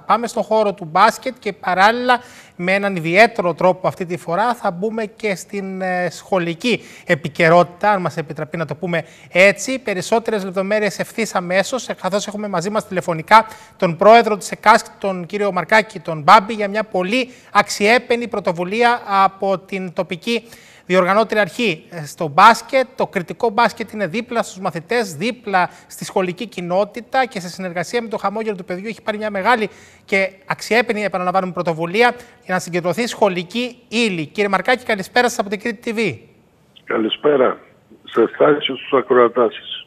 πάμε στον χώρο του μπάσκετ και παράλληλα με έναν ιδιαίτερο τρόπο αυτή τη φορά θα μπούμε και στην ε, σχολική επικαιρότητα, αν μας επιτραπεί να το πούμε έτσι. Περισσότερες λεπτομέρειες ευθύς αμέσως, καθώς έχουμε μαζί μας τηλεφωνικά τον πρόεδρο της ΕΚΑΣΚ, τον κύριο Μαρκάκη, τον Μπάμπη, για μια πολύ αξιέπαινη πρωτοβουλία από την τοπική διοργανώτρια αρχή ε, στο μπάσκετ. Το κριτικό μπάσκετ είναι δίπλα στους μαθητές, δίπλα στη σχολική κοινότητα και σε συνεργασία με το χαμόγελο του παιδιού έχει πάρει μια μεγάλη και αξιέπαινη, επαναλαμβάνουμε, πρωτοβουλία για να συγκεντρωθεί σχολική ύλη. Κύριε Μαρκάκη, καλησπέρα σας από την Κρήτη TV. Καλησπέρα. Σε ευχαριστώ στους ακροατάσεις.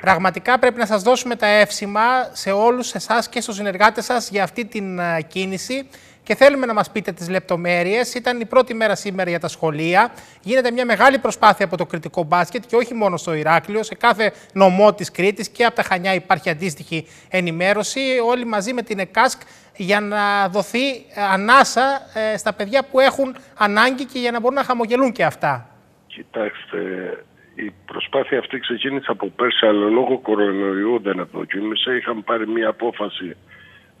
Πραγματικά πρέπει να σας δώσουμε τα εύσημα σε όλους εσάς και στους συνεργάτες σας για αυτή την ε, κίνηση και θέλουμε να μας πείτε τις λεπτομέρειες. Ήταν η πρώτη μέρα σήμερα για τα σχολεία. Γίνεται μια μεγάλη προσπάθεια από το κριτικό μπάσκετ και όχι μόνο στο Ηράκλειο, σε κάθε νομό της Κρήτης και από τα Χανιά υπάρχει αντίστοιχη ενημέρωση. Όλοι μαζί με την ΕΚΑΣΚ για να δοθεί ανάσα ε, στα παιδιά που έχουν ανάγκη και για να μπορούν να χαμογελούν και αυτά. Κοιτάξτε, η προσπάθεια αυτή ξεκίνησε από πέρσι, αλλά λόγω κορονοϊού δεν ευδοκίμησε. Είχαμε πάρει μια απόφαση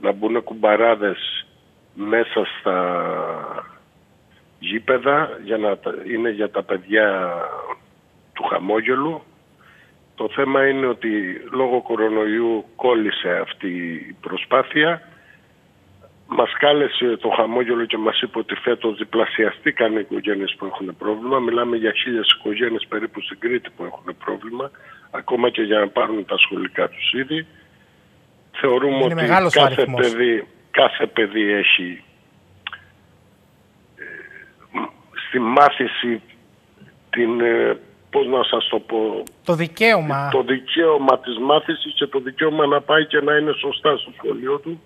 να μπουν κουμπαράδες μέσα στα γήπεδα για να είναι για τα παιδιά του χαμόγελου. Το θέμα είναι ότι λόγω κορονοϊού κόλλησε αυτή η προσπάθεια. Μας κάλεσε το χαμόγελο και μας είπε ότι φέτος διπλασιαστήκαν οι οικογένειες που έχουν πρόβλημα. Μιλάμε για χίλιες οικογένειες περίπου στην Κρήτη που έχουν πρόβλημα, ακόμα και για να πάρουν τα σχολικά τους ήδη. Θεωρούμε ότι κάθε παιδί κάθε παιδί έχει ε, στη μάθηση την, ε, πώς να σας το πω... Το δικαίωμα. Το δικαίωμα της μάθησης και το δικαίωμα να πάει και να είναι σωστά στο σχολείο του.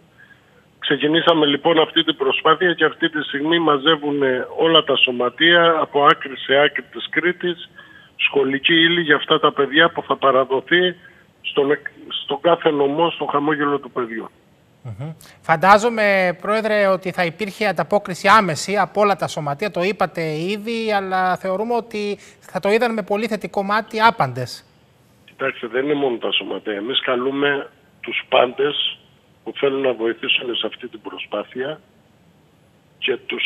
Ξεκινήσαμε λοιπόν αυτή την προσπάθεια και αυτή τη στιγμή μαζεύουν όλα τα σωματεία από άκρη σε άκρη της Κρήτης σχολική ύλη για αυτά τα παιδιά που θα παραδοθεί στον, στον κάθε νομό στο χαμόγελο του παιδιού. Φαντάζομαι, Πρόεδρε, ότι θα υπήρχε ανταπόκριση άμεση από όλα τα σωματεία. Το είπατε ήδη, αλλά θεωρούμε ότι θα το είδαν με πολύ θετικό μάτι άπαντες. Κοιτάξτε, δεν είναι μόνο τα σωματεία. Εμείς καλούμε τους πάντες που θέλουν να βοηθήσουν σε αυτή την προσπάθεια και τους,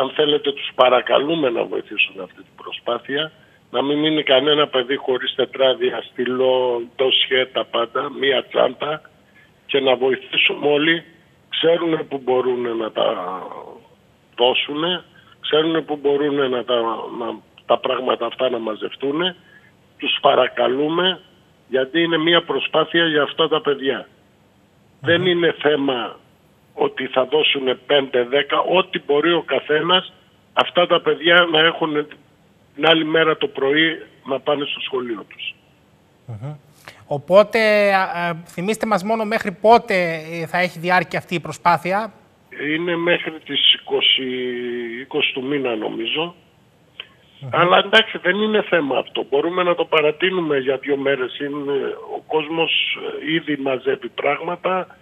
αν θέλετε, τους παρακαλούμε να βοηθήσουν αυτή την προσπάθεια να μην μείνει κανένα παιδί χωρίς τετράδια, στυλό, ντοσιέ, τα πάντα, μία τσάντα και να βοηθήσουμε όλοι. Ξέρουν που μπορούν να τα δώσουν, ξέρουν που μπορούν να τα, να, τα πράγματα αυτά να μαζευτούν. Τους παρακαλούμε γιατί είναι μια προσπάθεια για αυτά τα παιδια Δεν είναι θέμα ότι θα δώσουν 5-10, ό,τι μπορεί ο καθένας αυτά τα παιδιά να έχουν την άλλη μέρα το πρωί να πάνε στο σχολείο τους. Οπότε, θυμίστε μας μόνο μέχρι πότε ε, θα έχει διάρκεια αυτή η προσπάθεια; Είναι μέχρι τις 20, 20 του μήνα νομίζω. Αλλά εντάξει δεν είναι θέμα αυτό. Μπορούμε να το παρατείνουμε για δύο μέρες. Είναι, ο κόσμος ε, ήδη μαζεύει πράγματα.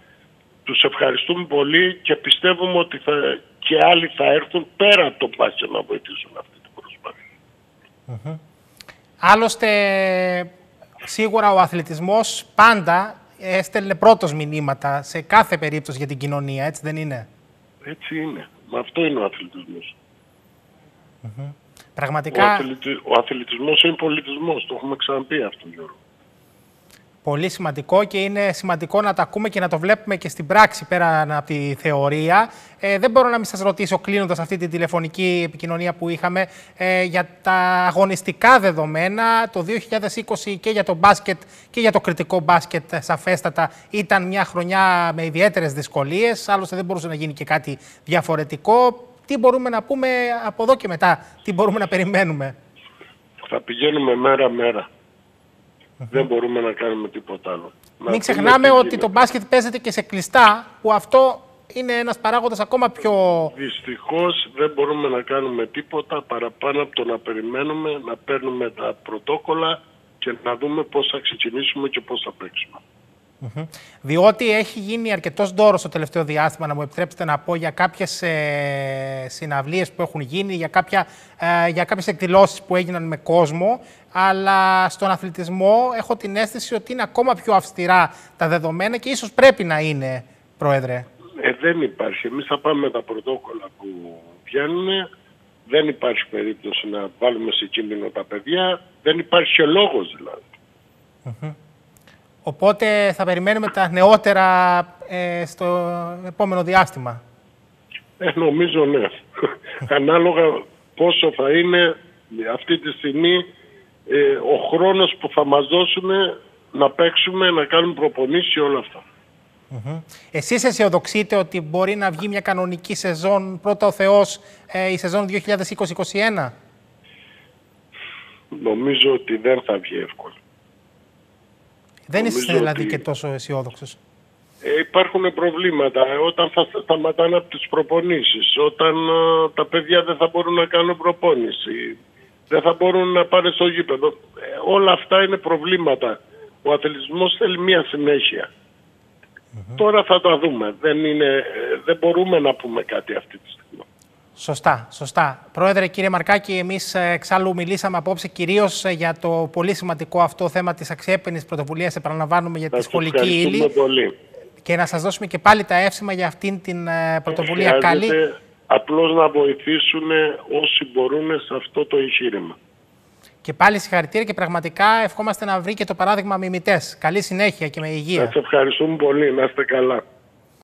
Τους ευχαριστούμε πολύ και πιστεύουμε ότι θα, και άλλοι θα έρθουν πέρα από το πάσιο να βοηθήσουν αυτή την προσπάθεια. Άλλωστε σίγουρα ο αθλητισμός πάντα έστελνε πρώτος μηνύματα σε κάθε περίπτωση για την κοινωνία, έτσι δεν είναι; Έτσι είναι. Μα αυτό είναι ο αθλητισμός. Πραγματικά... Ο, αθλητι... ο αθλητισμός είναι πολιτισμός, το έχουμε ξαναπεί αυτό Γιώργο. Πολύ σημαντικό και είναι σημαντικό να τα ακούμε και να το βλέπουμε και στην πράξη πέρα από τη θεωρία. Ε, δεν μπορώ να μην σας ρωτήσω κλείνοντας αυτή τη τηλεφωνική επικοινωνία που είχαμε ε, για τα αγωνιστικά δεδομένα. Το 2020 και για το μπάσκετ και για το κριτικό μπάσκετ σαφέστατα ήταν μια χρονιά με ιδιαίτερες δυσκολίες. Άλλωστε δεν μπορούσε να γίνει και κάτι διαφορετικό. Τι μπορούμε να πούμε από εδώ και μετά, τι μπορούμε να περιμένουμε. Θα πηγαίνουμε μέρα-μέρα. Δεν μπορούμε να κάνουμε τίποτα άλλο. Μην ξεχνάμε ότι το μπάσκετ παίζεται και σε κλειστά, που αυτό είναι ένας παράγοντας ακόμα πιο... Δυστυχώς δεν μπορούμε να κάνουμε τίποτα παραπάνω από το να περιμένουμε, να παίρνουμε τα πρωτόκολλα και να δούμε πώς θα ξεκινήσουμε και πώς θα παίξουμε. Διότι έχει γίνει αρκετός δώρος στο τελευταίο διάστημα, να μου επιτρέψετε να πω, για κάποιες ε, συναυλίες που έχουν γίνει, για, κάποια, ε, για κάποιες εκδηλώσεις που έγιναν με κόσμο, αλλά στον αθλητισμό έχω την αίσθηση ότι είναι ακόμα πιο αυστηρά τα δεδομένα και ίσως πρέπει να είναι, Πρόεδρε. Ε, δεν υπάρχει. Εμείς θα πάμε με τα πρωτόκολλα που βγαίνουν. Δεν υπάρχει περίπτωση να βάλουμε σε κίνδυνο τα παιδιά. Δεν υπάρχει και λόγος δηλαδή. Οπότε θα περιμένουμε τα νεότερα ε, στο επόμενο διάστημα. Ε, νομίζω ναι. Ανάλογα πόσο θα είναι αυτή τη στιγμή ε, ο χρόνος που θα μας δώσουν να παίξουμε, να κάνουμε προπονήσεις και όλα αυτά. Mm Εσείς αισιοδοξείτε ότι μπορεί να βγει μια κανονική σεζόν, πρώτα ο Θεός, ε, η σεζόν 2020-2021? Νομίζω ότι δεν θα βγει εύκολα. Δεν είστε δηλαδή και τόσο αισιόδοξος. Ε, υπάρχουν προβλήματα. Όταν θα σταματάνε από τις προπονήσεις, όταν ε, τα παιδιά δεν θα μπορούν να κάνουν προπόνηση, δεν θα μπορούν να πάνε στο γήπεδο. Ε, όλα αυτά είναι προβλήματα. Ο αθλητισμός θέλει μία συνέχεια. Τώρα θα το δούμε. Δεν, είναι, ε, δεν μπορούμε να πούμε κάτι αυτή τη στιγμή. Σωστά, σωστά. Πρόεδρε, κύριε Μαρκάκη, εμείς ε, εξάλλου μιλήσαμε απόψε κυρίως ε, για το πολύ σημαντικό αυτό θέμα της αξιέπαινης πρωτοβουλίας. Επαναλαμβάνουμε για τη σχολική ύλη. Πολύ. Και να σας δώσουμε και πάλι τα εύσημα για αυτήν την πρωτοβουλία. Καλή. Απλώς να βοηθήσουν όσοι μπορούν σε αυτό το εγχείρημα. Και πάλι συγχαρητήρια και πραγματικά ευχόμαστε να βρει και το παράδειγμα μιμητές. Καλή συνέχεια και με υγεία. Σας ευχαριστούμε πολύ. Να είστε καλά.